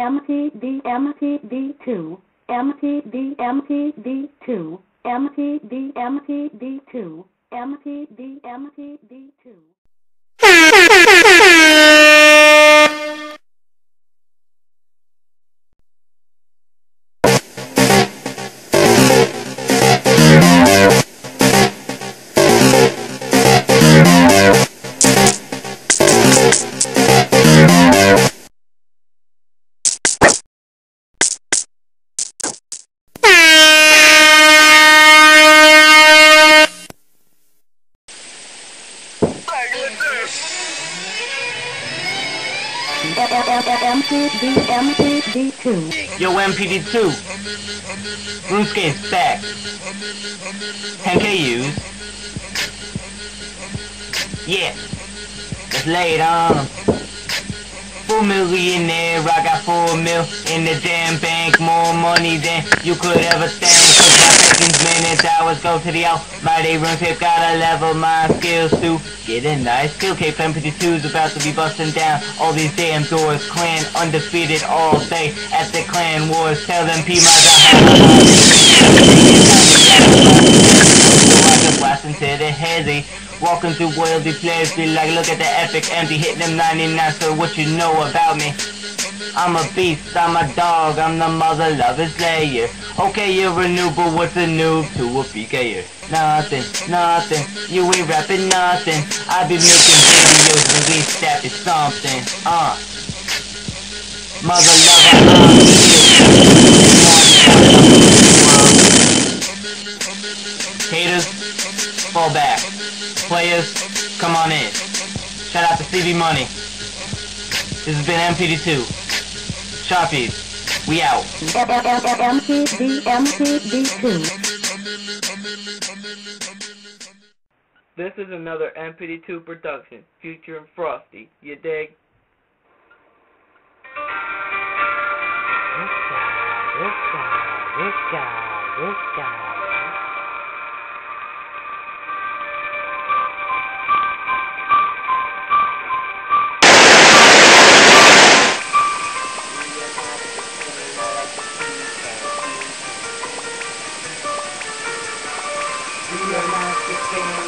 MPD MPD2 MPD MPD2 MPD MPD2 MPD MPD2 MPD MPD2 Yo, MPD2. RuneScape's back. 10k use. Yeah. Let's lay it on Four millionaire, I got four mil in the damn bank. More money than you could ever think. Cause my seconds, minutes, hours go to the almighty RuneScape. Gotta level my skills to get a nice skill cape. MPD2's about to be busting down all these damn doors. Clan undefeated all day at the clan wars. Tell them P my hezzy. Walking through worldly players, be like, look at the epic empty, hit them 99, so what you know about me? I'm a beast, I'm a dog, I'm the mother lover slayer. Okay, you're a noob, but what's a noob to a PKer? Nothing, nothing, you ain't rapping nothing. I be making videos, least that is something, uh. Mother lover, fall back. Players, come on in. Shout out to CV Money. This has been MPD2. Sharpies, we out. MPD MPD2 This is another MPD2 production, Future and Frosty. You dig? This guy, this guy, this guy, this guy.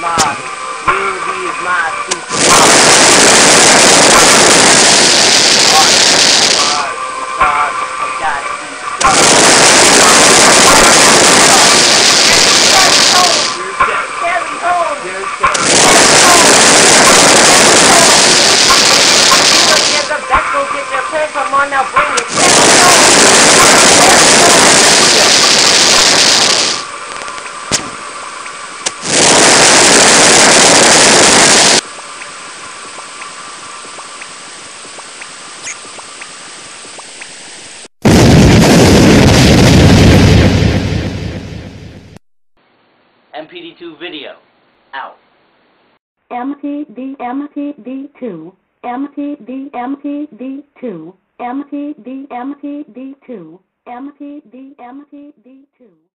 from the is my superpower. You're dead. Carry home! You're dead. You're the best, go get your plans, come on now, bring it. Carry home! MPD2 video. Out. MPD MPD2 MPD MPD2